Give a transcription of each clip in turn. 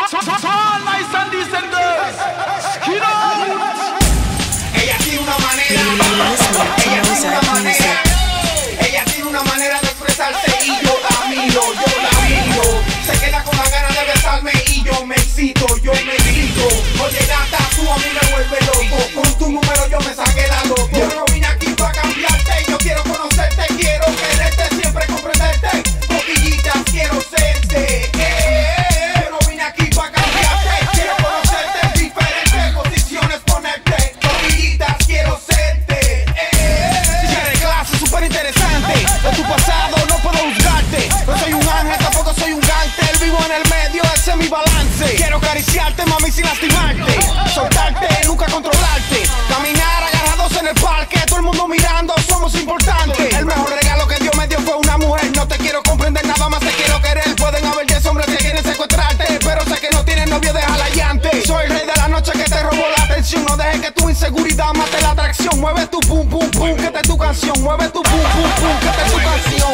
All nice and decent girls. Skin out. Ella tiene una manera. Ella tiene una manera. Quiero acariciarte, mami, sin lastimarte. Soltarte, nunca controlarte. Caminar agarrados en el parque, todo el mundo mirando, somos importantes. El mejor regalo que Dios me dio fue una mujer. No te quiero comprender, nada más te quiero querer. Pueden haber 10 hombres que quieren secuestrarte, pero sé que no tienes novio, déjala llante. Soy rey de la noche que te robó la atención. No dejes que tu inseguridad mate la atracción. Mueve tu pum pum pum, que es tu canción. Mueve tu pum pum pum, que es tu canción.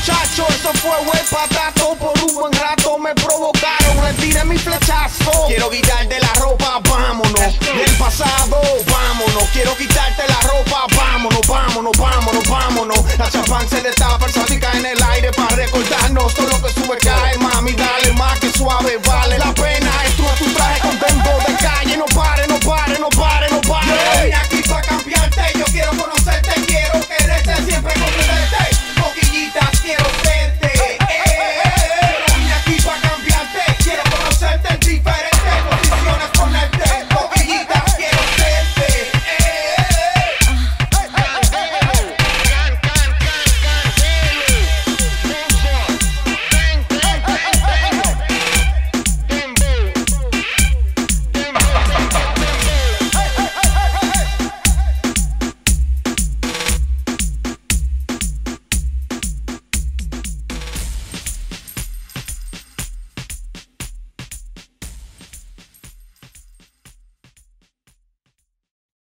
Muchacho. Eso fue wey patato. Por un buen rato me provocaron. Retiré mi flechazo. Quiero quitarte la ropa, vámonos. Del pasado, vámonos. Quiero quitarte la ropa, vámonos, vámonos, vámonos, vámonos. La champán se destapa, el cae en el aire para recordarnos todo